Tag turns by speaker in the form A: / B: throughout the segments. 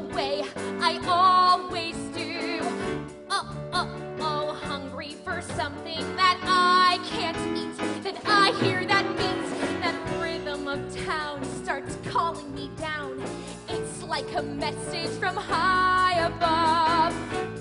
A: way I always do. Oh, oh, oh, hungry for something that I can't eat. Then I hear that beat, that rhythm of town starts calling me down. It's like a message from high above.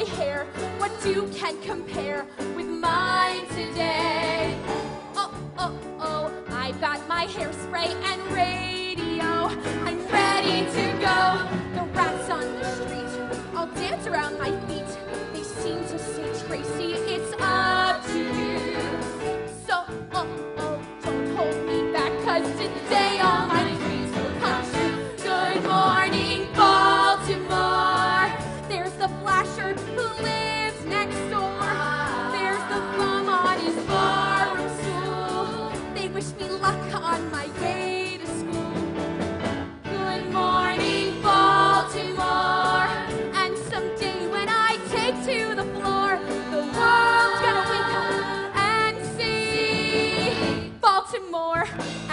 A: My hair. What do you can compare with mine today? Oh, oh, oh, I've got my hairspray and radio. I'm ready to go. The rats on the street, I'll dance around my feet. They seem to say, Tracy, it's up to you. So, oh, oh, don't hold me back, cause today all my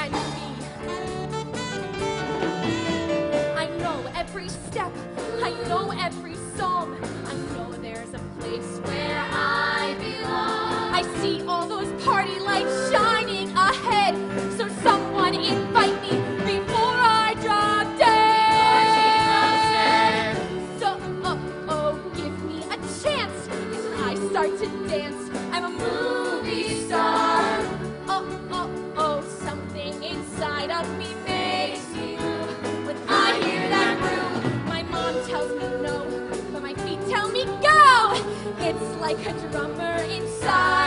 A: and me. I know every step, I know every song. I know there's a place where I belong. I see all those party lights shining ahead. So someone invite me before I drop dead. So, oh, oh, give me a chance I start to dance. I'm a movie it's like a drummer inside.